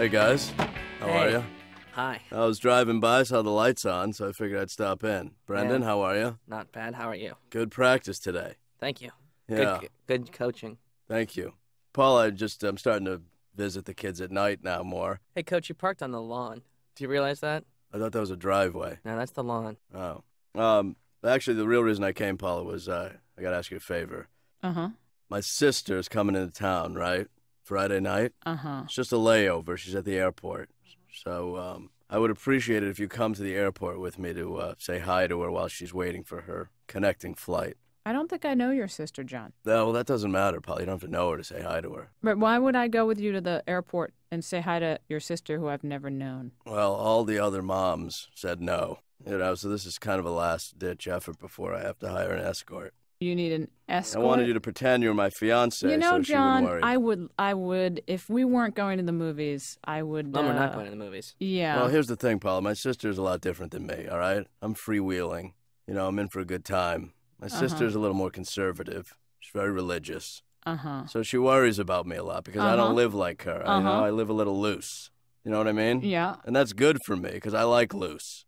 Hey guys, how are you? Hi. I was driving by, saw the lights on, so I figured I'd stop in. Brendon, Yeah. how are you? Not bad. How are you? Good practice today. Thank you. Yeah, Good, good coaching. thank you. Paul, I just I'm starting to visit the kids at night now more. Hey, coach, you parked on the lawn. Do you realize that? I thought that was a driveway. No, that's the lawn. Oh, um, actually, the real reason I came, Paula, was uh, I got to ask you a favor. Uh huh. My sister's coming into town, right? Friday night. Uh huh. It's just a layover. She's at the airport. So um, I would appreciate it if you come to the airport with me to uh, say hi to her while she's waiting for her connecting flight. I don't think I know your sister, John. No, well, that doesn't matter, Paul. You don't have to know her to say hi to her. But why would I go with you to the airport and say hi to your sister who I've never known? Well, all the other moms said no. You know, so this is kind of a last ditch effort before I have to hire an escort. You need an escort. I wanted you to pretend you're my fiance You know, so John, wouldn't worry. I would, I would, if we weren't going to the movies, I would. Mom, we're not uh, going to the movies. Yeah. Well, here's the thing, Paula. My sister's a lot different than me, all right? I'm freewheeling. You know, I'm in for a good time. My Uh-huh. sister's a little more conservative. She's very religious. uh huh. So she worries about me a lot because I Uh-huh. don't live like her. I, you know, Uh-huh. I live a little loose. You know what I mean? Yeah. And that's good for me because I like loose.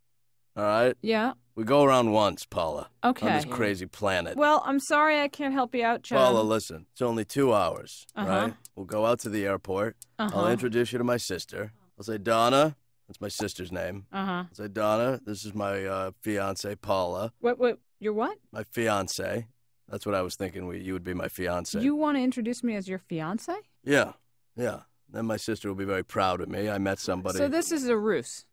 All right? Yeah. We go around once, Paula, on Okay. this crazy planet. Well, I'm sorry I can't help you out, John. Paula, listen, it's only two hours, Uh-huh. right? We'll go out to the airport. Uh-huh. I'll introduce you to my sister. I'll say, Donna, that's my sister's name. Uh huh. I'll say, Donna, this is my uh, fiance, Paula. What? What? You're what? My fiance. That's what I was thinking. We, you would be my fiance. You want to introduce me as your fiance? Yeah, yeah. Then my sister will be very proud of me. I met somebody. So this is a ruse.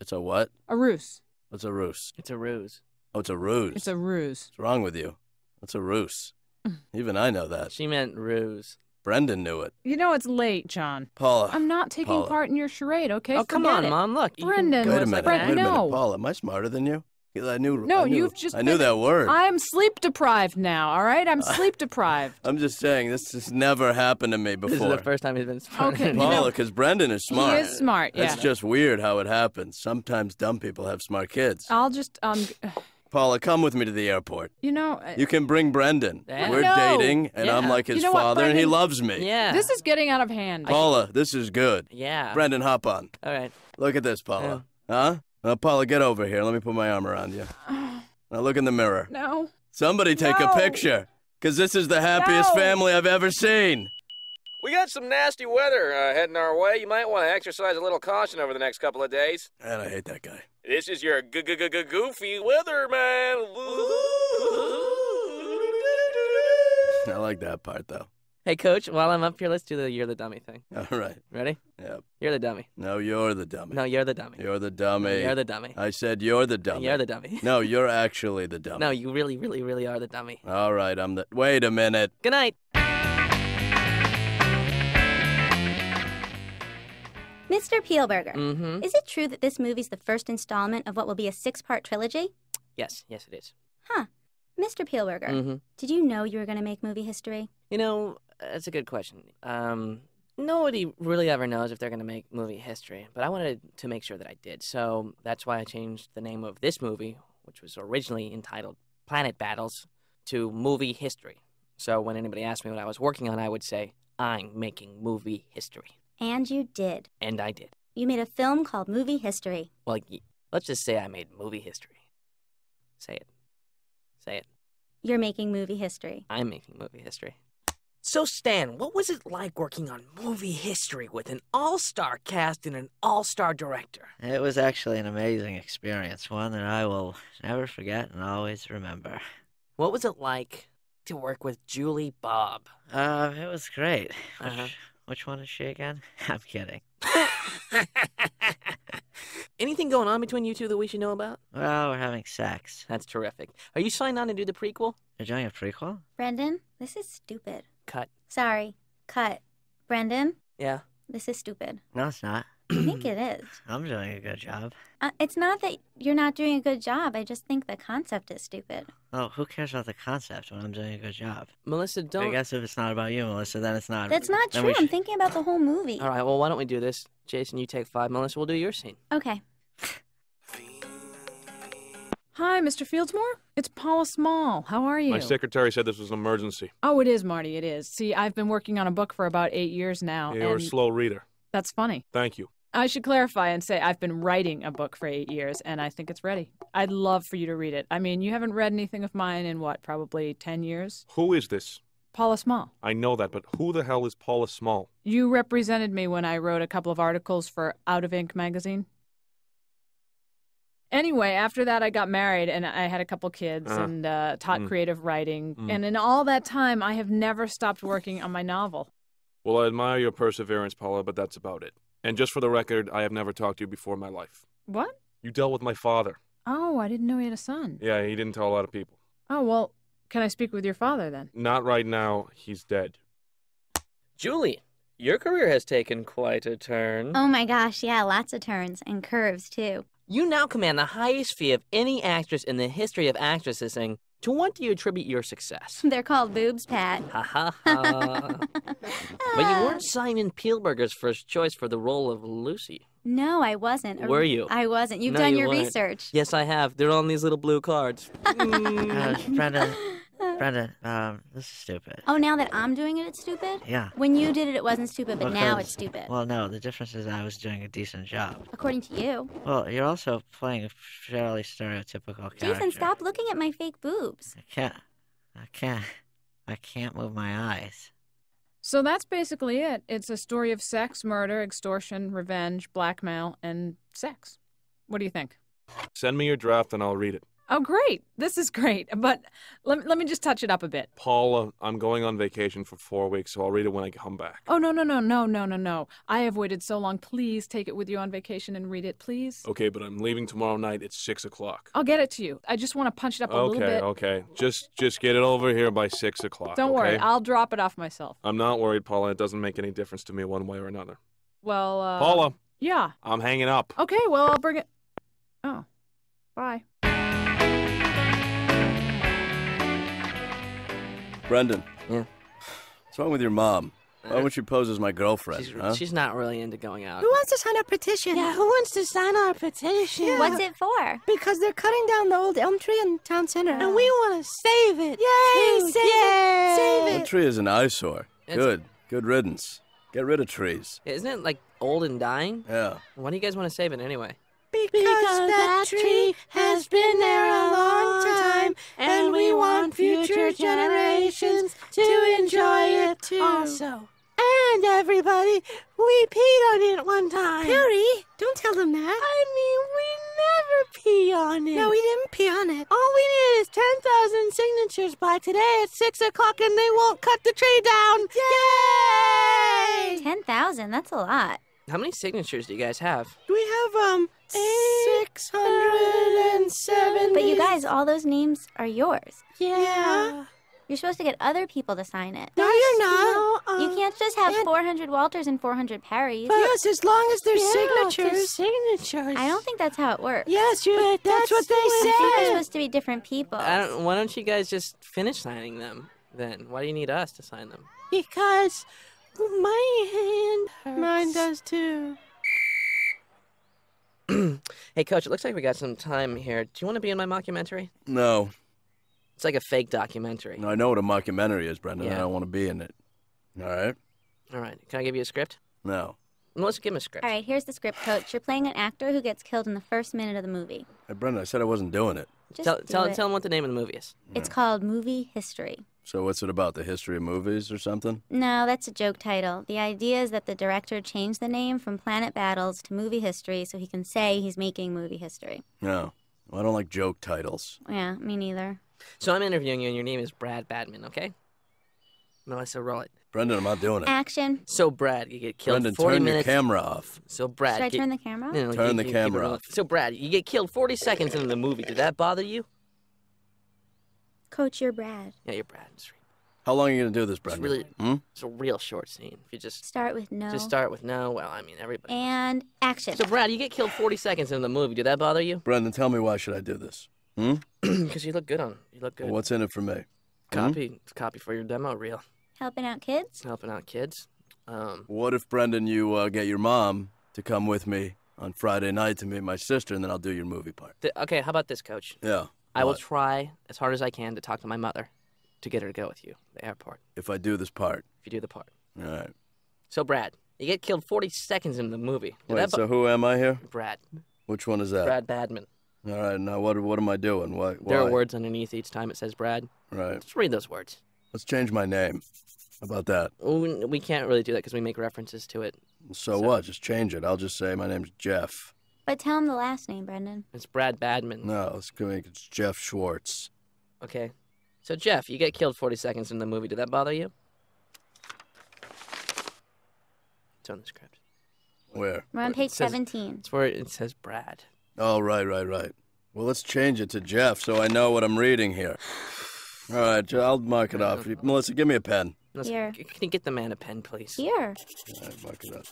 It's a what? A ruse. What's a ruse? It's a ruse. Oh, it's a ruse. It's a ruse. What's wrong with you? What's a ruse? Even I know that. She meant ruse. Brendon knew it. You know it's late, John. Paula. I'm not taking Paula. part in your charade, okay? oh, come Forget on, it. Mom. Look. you can Brendon, go Wait a as minute. Brent, Wait a no. Paula, am I smarter than you? 'Cause I knew. No, I knew- you've just I knew been- that word. I am sleep deprived now, all right? I'm sleep deprived. I'm just saying this has never happened to me before. This is the first time he's been smart. Okay, you know- Paula, because Brendon is smart. He is smart, yeah. It's just weird how it happens. Sometimes dumb people have smart kids. I'll just, um, Paula, come with me to the airport. you know, uh, You can bring Brendon. Yeah. We're No. dating, and I'm like his You know what, father, and he loves me. yeah. this is getting out of hand. Paula, this is good. Yeah. Brendon, hop on. All right. Look at this, Paula. Huh? Now, Paula, get over here. Let me put my arm around you. Now, look in the mirror. No. Somebody take No. a picture, because this is the happiest No. family I've ever seen. We got some nasty weather uh, heading our way. You might want to exercise a little caution over the next couple of days. And I hate that guy. This is your g g g g goofy weather man. I like that part, though. Hey, coach, while I'm up here, let's do the you're the dummy thing. All right. Ready? Yep. You're the dummy. No, you're the dummy. No, you're the dummy. You're the dummy. You're the dummy. I said you're the dummy. You're the dummy. No, you're actually the dummy. No, you really, really, really are the dummy. All right, I'm the. Wait a minute. Good night. Mr. Spielberger, Mm-hmm. is it true that this movie's the first installment of what will be a six part trilogy? Yes, yes, it is. Huh. Mr. Spielberger, Mm-hmm. did you know you were going to make movie history? You know, that's a good question. Um, nobody really ever knows if they're going to make movie history, but I wanted to make sure that I did. So that's why I changed the name of this movie, which was originally entitled Planet Battles, to Movie History. So when anybody asked me what I was working on, I would say, I'm making movie history. And you did. And I did. You made a film called Movie History. Well, let's just say I made movie history. Say it. Say it. You're making movie history. I'm making movie history. So, Stan, what was it like working on movie history with an all star cast and an all star director? It was actually an amazing experience, one that I will never forget and always remember. What was it like to work with Julie Bob? Uh, it was great. Which, Uh-huh. which one is she again? I'm kidding. Anything going on between you two that we should know about? Well, we're having sex. That's terrific. Are you signed on to do the prequel? You're doing a prequel? Brendon, this is stupid. Cut. Sorry. Cut. Brendon, Yeah. this is stupid. No, it's not. I think it is. I'm doing a good job. Uh, it's not that you're not doing a good job. I just think the concept is stupid. Oh, who cares about the concept when I'm doing a good job? Melissa, don't. I guess if it's not about you, Melissa, then it's not. That's not true. we I'm thinking about the whole movie. All right. Well, why don't we do this? Jason, you take five. Melissa, we'll do your scene. Okay. Hi, Mr. Fieldsmore. It's Paula Small. How are you? My secretary said this was an emergency. Oh, it is, Marty. It is. See, I've been working on a book for about eight years now. You're a slow reader. That's funny. Thank you. I should clarify and say I've been writing a book for eight years and I think it's ready. I'd love for you to read it. I mean, you haven't read anything of mine in what, probably 10 years? Who is this? Paula Small. I know that, but who the hell is Paula Small? You represented me when I wrote a couple of articles for Out of Ink magazine. Anyway, after that, I got married and I had a couple kids Uh, and uh, taught mm. creative writing. Mm. And in all that time, I have never stopped working on my novel. Well, I admire your perseverance, Paula, but that's about it. And just for the record, I have never talked to you before in my life. What? You dealt with my father. Oh, I didn't know he had a son. Yeah, he didn't tell a lot of people. Oh, well, can I speak with your father then? Not right now. He's dead. Julie, your career has taken quite a turn. Oh my gosh, yeah, lots of turns and curves too. You now command the highest fee of any actress in the history of actressing. To what do you attribute your success? They're called boobs, Pat. Ha ha ha. but you weren't Simon Spielberger's first choice for the role of Lucy. No, I wasn't. Were you? I wasn't. You've No, done you your weren't. research. Yes, I have. They're on these little blue cards. Uh, Brendon, Brendon, um, this is stupid. Oh, now that I'm doing it, it's stupid? Yeah. When you did it, it wasn't stupid, but now it's stupid. Well, no, the difference is I was doing a decent job. According to you. Well, you're also playing a fairly stereotypical character. Jason, stop looking at my fake boobs. I can't. I can't. I can't move my eyes. So that's basically it. It's a story of sex, murder, extortion, revenge, blackmail, and sex. What do you think? Send me your draft and I'll read it. Oh, great. This is great. But let, let me just touch it up a bit. Paula, I'm going on vacation for four weeks, so I'll read it when I come back. Oh, no, no, no, no, no, no, no. I have waited so long. Please take it with you on vacation and read it, please. Okay, but I'm leaving tomorrow night at six o'clock. I'll get it to you. I just want to punch it up a little Okay, bit. okay. okay. Just just get it over here by six o'clock. Don't worry. I'll drop it off myself. I'm not worried, Paula. It doesn't make any difference to me one way or another. Well, uh. Paula, Yeah. I'm hanging up. Okay, well, I'll bring it. Oh. Bye. Brendon. Yeah. What's wrong with your mom? Why uh, won't you pose as my girlfriend? She's, huh? she's not really into going out. Who wants to sign a petition? Yeah, who wants to sign our petition? What's it for? Because they're cutting down the old elm tree in town center. And we want to save it. Yay! too. Save Yay! it! Save That it! tree is an eyesore. It's- Good. Good riddance. Get rid of trees. Isn't it like old and dying? Yeah. Why do you guys want to save it anyway? Because, Because that tree has been peed on it one time. Perry, don't tell them that. I mean, we never pee on it. No, we didn't pee on it. All we need is 10,000 signatures by today at 6 o'clock, and they won't cut the tree down. Yay! 10,000, that's a lot. How many signatures do you guys have? We have, um, 670. But you guys, all those names are yours. Yeah. You're supposed to get other people to sign it. No, you're not. No, You um, can't just have and- 400 Walters and 400 Perrys. yes, as long as there's yeah, signatures. there's signatures. I don't think that's how it works. Yes, you, But that's, what they the way- I think they're supposed to be different people. I don't, why don't you guys just finish signing them then? Why do you need us to sign them? Because my hand hurts. Mine does too. Hey, coach, it looks like we got some time here. Do you want to be in my mockumentary? No. It's like a fake documentary. No, I know what a mockumentary is, Brendon. I don't want to be in it. All right? All right. Can I give you a script? No. Well, let's give him a script. All right, here's the script, coach. You're playing an actor who gets killed in the first minute of the movie. Hey, Brendon, I said I wasn't doing it. Just Tell, do tell, it. tell him what the name of the movie is. It's called Movie History. So what's it about? The history of movies or something? No, that's a joke title. The idea is that the director changed the name from Planet Battles to Movie History so he can say he's making movie history. No. Well, I don't like joke titles. Yeah, me neither. So I'm interviewing you, and your name is Brad Badman, okay? Melissa, roll it. Brendon, I'm not doing it. Action. So, Brad, you get killed Brendon, 40 turn minutes. your camera off. So, Brad, Should I get- turn the camera off? No, no, Turn you- the you camera off. So, Brad, you get killed 40 seconds into the movie. Did that bother you? Coach, you're Brad. Yeah, you're Brad. It's, How long are you going to do this, Brendon? really- Hmm? it's a real short scene. If you just Start with no. just start with no, well, I mean everybody. And action. So, Brad, you get killed 40 seconds into the movie. Did that bother you? Brendon, tell me why should I do this? Hmm? Because you look good on. You look good. Well, what's in it for me? copy? Copy for your demo reel. Helping out kids? Helping out kids. Um, What if, Brendon, you uh, get your mom to come with me on Friday night to meet my sister, and then I'll do your movie part? th- okay, how about this, Coach? Yeah. I will try as hard as I can to talk to my mother to get her to go with you to the airport If I do this part. if you do the part. All right. So, Brad, You get killed 40 seconds into the movie. Did Wait, that so who am I here? Brad. Which one is that? Brad Badman. All right, now what what am I doing? Why? There are words underneath each time it says Brad. Right. Just read those words. Let's change my name. How about that? We we can't really do that because we make references to it. So, what? Just change it. I'll just say my name's Jeff. But tell him the last name, Brendon. It's Brad Badman. No, let's go make it Jeff Schwartz. Okay. So, Jeff, you get killed 40 seconds in the movie. Did that bother you? It's on the script. Where? We're on It page says- 17. It's where it says Brad. Oh, right, right, right. Well, let's change it to Jeff so I know what I'm reading here. All right, I'll mark it off. Melissa, give me a pen. Let's- Here. Can you get the man a pen, please? Here. All right, mark it up.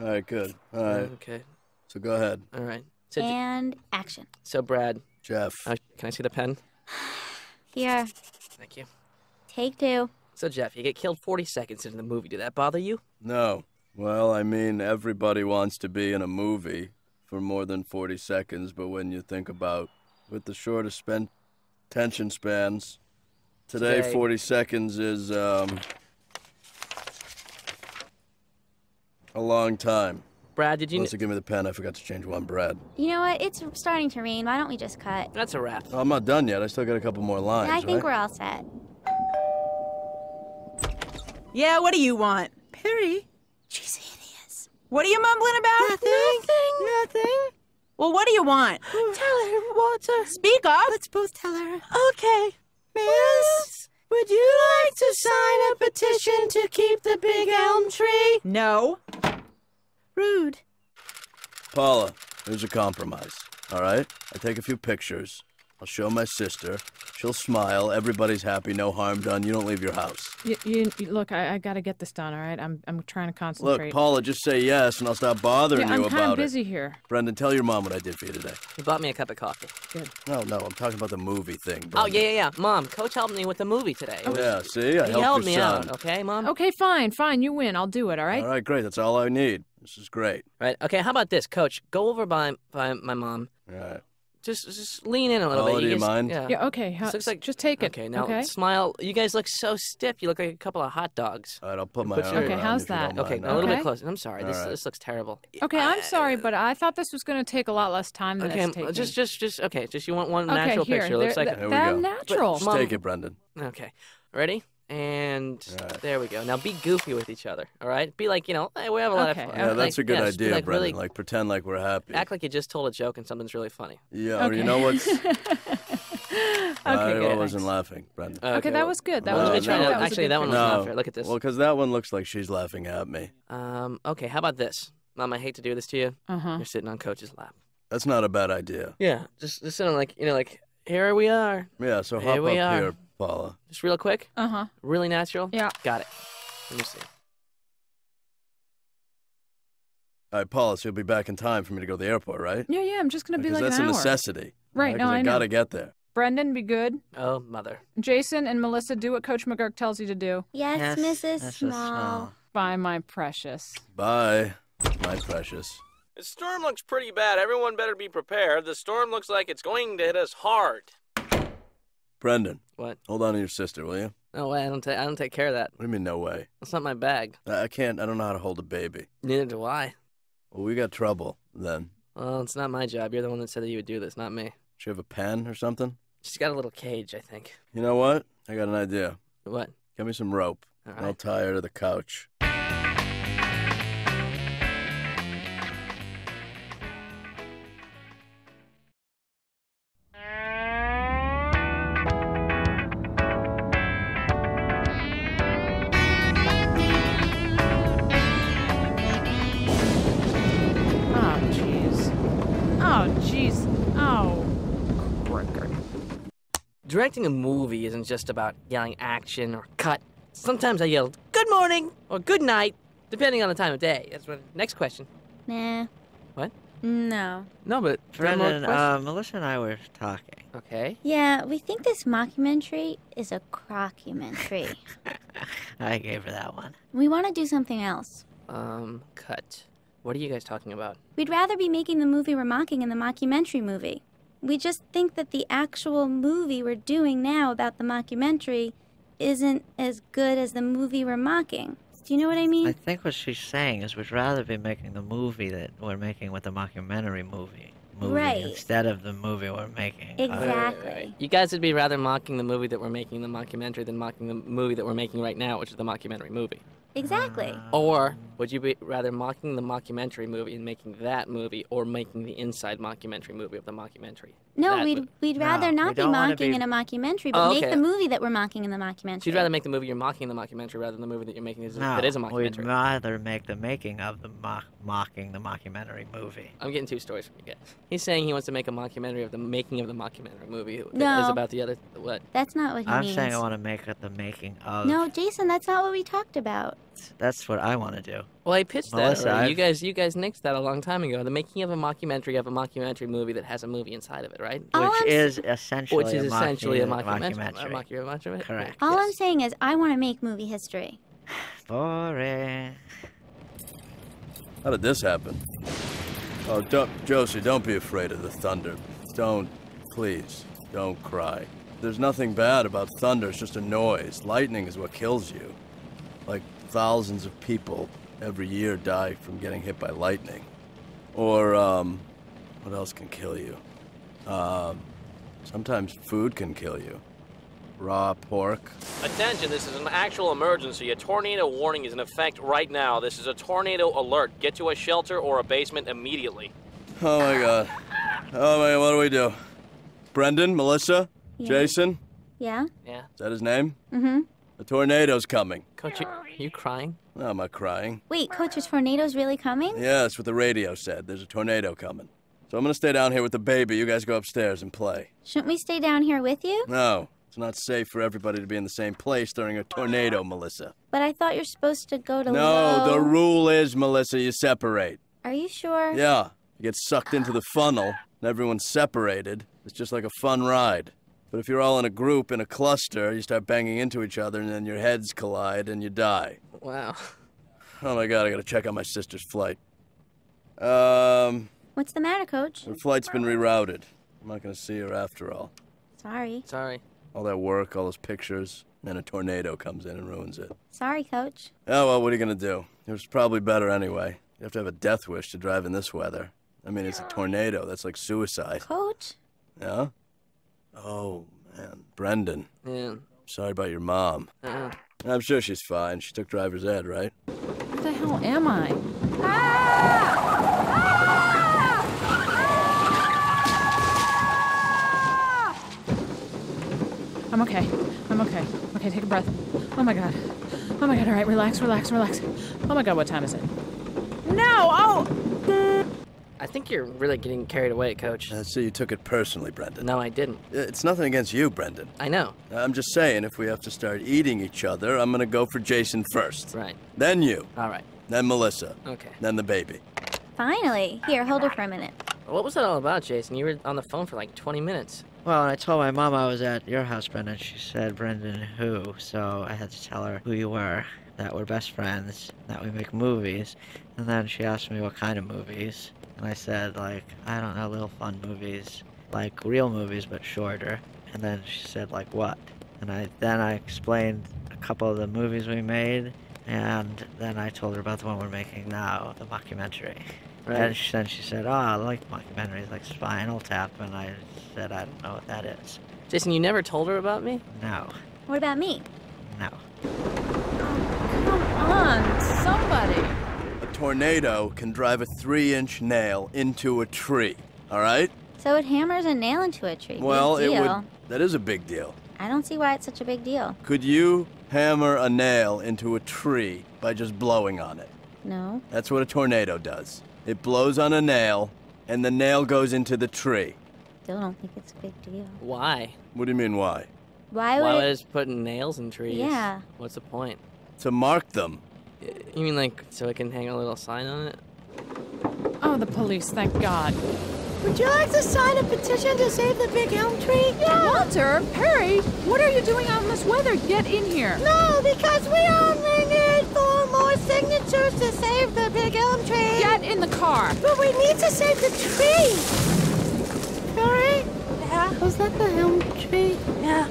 All right, good. All right, Okay. so go ahead. All right. So, J- And action. so Brad, Jeff. uh, can I see the pen? Here. Thank you. Take two. So, Jeff, you get killed 40 seconds into the movie. Did that bother you? No. Well, I mean, everybody wants to be in a movie for more than 40 seconds, but when you think about with the shortest span, tension spans, today, Today. 40 seconds is um, a long time. Brad, did you? Melissa, give me the pen. I forgot to change one, Brad. You know what? It's starting to rain. Why don't we just cut? That's a wrap. Oh, I'm not done yet. I still got a couple more lines. I think right? we're all set. Yeah, what do you want? Perry, Jeez, hideous. What are you mumbling about? nothing. Nothing. Well, what do you want? Tell her, Walter. Speak up. Let's both tell her. Okay. Miss, would you like to sign a petition to keep the big elm tree? No. Rude. Paula, here's a compromise. All right? I take a few pictures. I'll show my sister. She'll smile. Everybody's happy. No harm done. You don't leave your house. You, you, you- look, I, I got to get this done. All right, I'm I'm trying to concentrate. Look, concentrate. Paula, just say yes, and I'll stop bothering yeah, you about it. I'm kind of busy it. here. Brendon, tell your mom what I did for you today. He bought me a cup of coffee. Good. No, no, I'm talking about the movie thing. Oh, Brendon. Oh, yeah, yeah, yeah. Mom, Coach helped me with the movie today. Oh, Yeah, see? I he helped helped your me son. out, okay, Mom? Okay, fine, fine. You win. I'll do it. All right. All right, great. That's all I need. This is great. Right. Okay, how about this, Coach? Go over by, by my mom. All right. Just just lean in a little Paula, bit. do you guys- mind? Yeah. Yeah. Okay. How, This looks like- just take it. Okay, now Okay. smile. You guys look so stiff. You look like a couple of hot dogs. All right, I'll put my Put arm your- Okay, around how's you if you that? don't Okay, mind a little Okay. bit closer. I'm sorry. This All right. this looks terrible. Okay, I'm sorry, but I thought this was going to take a lot less time than Okay, it's taking. just just just okay. Just you want one okay, natural here. picture. Looks there- like th- Here we that go. natural. Just Mom- take it, Brendon. okay. Ready? And All right. there we go. Now be goofy with each other. All right. Be like you know hey, we have a lot Okay, of fun. Yeah, okay. that's a good yeah, idea, like Brendon. Really Like, pretend like we're happy. act like you just told a joke and something's really funny. yeah, or you know what's... okay, I good. wasn't laughing, Brendon. Okay, that well, was good. That No, was let me good. try no, that. that was a Actually, good that one was picture. not fair. Look at this. Well, because that one looks like she's laughing at me. Um. Okay. How about this, Mom? I hate to do this to you. Uh-huh. You're sitting on Coach's lap. That's not a bad idea. Yeah. Just just sitting like you know like here we are. Yeah, so Here hop up we are. here, Paula. Just real quick. Uh-huh. Really natural. Yeah. Got it. Let me see. All right, Paula, so you'll be back in time for me to go to the airport, right? Yeah, yeah. I'm just going to be Because like that's an a hour. necessity. Right, right? no, 'Cause I I know. gotta get there. Brendon, be good. Oh, mother. Jason and Melissa, do what Coach McGuirk tells you to do. Yes, Mrs. Mrs. Small. Bye, my precious. Bye, my precious. The storm looks pretty bad. Everyone better be prepared. The storm looks like it's going to hit us hard. Brendon, What? hold on to your sister, will you? No way. I don't take. I don't take care of that. What do you mean, no way? That's not my bag. I I can't, I don't know how to hold a baby. Neither do I. Well, we got trouble then. Well, it's not my job. You're the one that said that you would do this, not me. You have a pen or something? She's got a little cage, I think. You know what? I got an idea. What? Get me some rope. All and I'll tie her to the couch. Directing a movie isn't just about yelling action or cut. Sometimes I yell "Good morning" or "Good night," depending on the time of day. That's what. Next question. Nah. What? No. No, but Brendon, uh, Melissa and I were talking. okay. Yeah, we think this mockumentary is a crockumentary. I gave her that one. we want to do something else. Um, cut. What are you guys talking about? We'd rather be making the movie we're mocking in the mockumentary movie. We just think that the actual movie we're doing now about the mockumentary isn't as good as the movie we're mocking. Do you know what I mean? I think what she's saying is we'd rather be making the movie that we're making with the mockumentary movie, movie Right. instead of the movie we're making. of- Exactly. You guys would be rather mocking the movie that we're making the mockumentary than mocking the movie that we're making right now, which is the mockumentary movie. Exactly. Ah. Or would you be rather mocking the mockumentary movie and making that movie, or making the inside mockumentary movie of the mockumentary? No, That we'd would- we'd No, rather we not be mocking be- in a mockumentary, but Oh, make the movie that we're mocking in the mockumentary. So you'd rather make the movie you're mocking in the mockumentary rather than the movie that you're making is, No, that is a mockumentary. we'd mockumentary. rather make the making of the mock, mocking the mockumentary movie. I'm getting two stories from you guys. He's saying he wants to make a mockumentary of the making of the mockumentary movie that is No. about the other what? That's not what he I'm means. saying I want to make it the making of. No, Jason, that's not what we talked about. That's what I want to do. Well, I pitched Melissa, that. already. You guys, you guys nixed that a long time ago. The making of a mockumentary of a mockumentary movie that has a movie inside of it, right? All Which I'm is essentially Which is a essentially a mockumentary. mockumentary. A mockumentary. Correct. All I'm saying is I want to make movie history. Boring. How did this happen? Oh, don't, Josie, don't be afraid of the thunder. Don't, please, don't cry. There's nothing bad about thunder, it's just a noise. Lightning is what kills you. Like thousands of people every year die from getting hit by lightning. Or, um, what else can kill you? Um, sometimes food can kill you. Raw pork. Attention, this is an actual emergency. A tornado warning is in effect right now. This is a tornado alert. Get to a shelter or a basement immediately. Oh my god. Oh my god, what do we do? Brendon, Melissa, Yeah. Jason? Yeah? Yeah. Is that his name? Mm-hmm. A tornado's coming. Coach, are you crying? No, I'm not crying. Wait, Coach, are tornadoes really coming? Yeah, that's what the radio said. There's a tornado coming. So I'm gonna stay down here with the baby. You guys go upstairs and play. Shouldn't we stay down here with you? No, it's not safe for everybody to be in the same place during a tornado, Melissa. But I thought you're supposed to go to No, low. the rule is, Melissa, you separate. Are you sure? Yeah, you get sucked into the funnel and everyone's separated. It's just like a fun ride. But if you're all in a group, in a cluster, you start banging into each other and then your heads collide and you die. Wow. Oh my god, I gotta check on my sister's flight. Um, What's the matter, Coach? her flight's been rerouted. I'm not gonna see her after all. Sorry. Sorry. All that work, all those pictures, and then a tornado comes in and ruins it. Sorry, Coach. Oh well, what are you gonna do? It was probably better anyway. You have to have a death wish to drive in this weather. I mean, it's a tornado. That's like suicide. Coach? Yeah? Oh, man. Brendon. Yeah. Sorry about your mom. Uh-uh. I'm sure she's fine. She took driver's ed, right? Where the hell am I? I'm okay. I'm okay. Okay, take a breath. Oh my god. Oh my god, all right, relax, relax, relax. Oh my god, what time is it? No! Oh! I think you're really getting carried away, Coach. Uh, so you took it personally, Brendon. No, I didn't. It's nothing against you, Brendon. I know. I'm just saying, if we have to start eating each other, I'm gonna go for Jason first. Right. Then you. All right. Then Melissa. Okay. Then the baby. Finally. Here, hold her for a minute. What was that all about, Jason? You were on the phone for like 20 minutes. Well, I told my mom I was at your house, Brendon, she said, Brendon, who? So I had to tell her who you were, that we're best friends, that we make movies. And then she asked me what kind of movies. And I said, like, I don't know, little fun movies, like real movies, but shorter. And then she said, like, what? And I then I explained a couple of the movies we made, and then I told her about the one we're making now, the mockumentary. Right. And she, then she said, oh, I like mockumentaries like Spinal Tap, and I said, I don't know what that is. Jason, you never told her about me? No, What about me? no. Oh, come on, somebody. A tornado can drive a three inch nail into a tree. All right? So it hammers a nail into a tree. Big Well, it would. That is a big deal. I don't see why it's such a big deal. Could you hammer a nail into a tree by just blowing on it? No. That's what a tornado does. It blows on a nail, and the nail goes into the tree. Still don't think it's a big deal. Why? What do you mean, why? Why would Why it- would it put nails in trees? Yeah. What's the point? To mark them. You mean like so I can hang a little sign on it? Oh, the police, thank God. Would you like to sign a petition to save the big elm tree? Walter, Perry, what are you doing out in this weather? Get in here. No, because we only need four more signatures to save the big elm tree. Get in the car. But we need to save the tree. Perry? Yeah? Was that the elm tree? Yeah.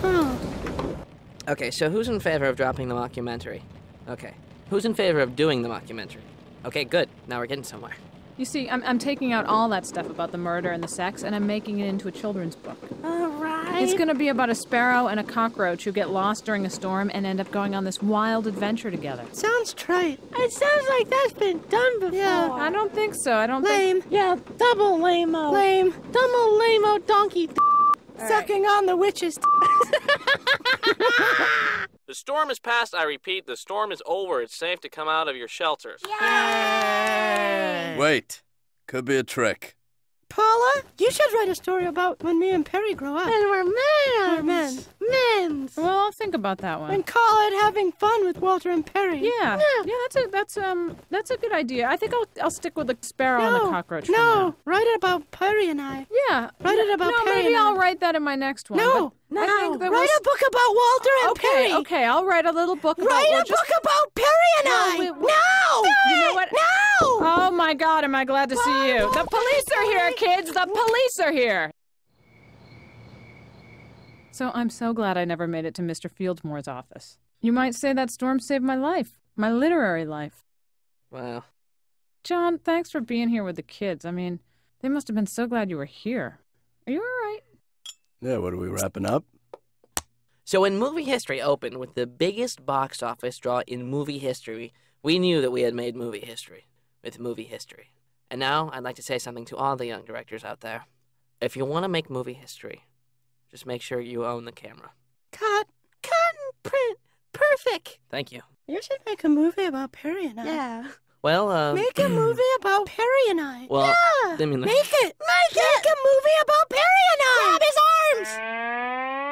Huh. Okay, so who's in favor of dropping the mockumentary? Okay. Who's in favor of doing the mockumentary? Okay, good. Now we're getting somewhere. You see, I'm, I'm taking out all that stuff about the murder and the sex, and I'm making it into a children's book. All right. It's gonna be about a sparrow and a cockroach who get lost during a storm and end up going on this wild adventure together. Sounds trite. It sounds like that's been done before. Yeah, I don't think so. I don't Lame. think. Yeah, double lame-o. Lame. Double lame-o donkey. Sucking on the witch's. The storm is past. I repeat, the storm is over. It's safe to come out of your shelters. Yay! Wait. Could be a trick. Paula, you should write a story about when me and Perry grow up. And we're men. We're men. Men's. Well, I'll think about that one. And call it having fun with Walter and Perry. Yeah, yeah, that's a that's um that's a good idea. I think I'll I'll stick with the sparrow and the cockroach. No, now. write it about Perry and I. Yeah, Write it about no, Perry maybe and I'll I. write that in my next one. No, but no. I think that write was- a book about Walter and okay, Perry. Okay, I'll write a little book. about Write we're a just- book about Perry and No, I. we- we- no. You know what? No. Oh, oh my God, am I glad to see you? The police are here, kids. The police are here. So I'm so glad I never made it to Mr. Fieldmore's office. You might say that storm saved my life, my literary life. Wow. John, thanks for being here with the kids. I mean, they must have been so glad you were here. Are you all right? Yeah, what are we wrapping up? So when movie history opened with the biggest box office draw in movie history, we knew that we had made movie history with movie history. And now I'd like to say something to all the young directors out there. If you want to make movie history, just make sure you own the camera. Cut, cotton print, perfect. Thank you. You should make a movie about Perry and I. Yeah. Well, uh, make a movie about Perry and I. Well, yeah. I mean, like... make it, make, make it, make a movie about Perry and I. Grab his arms.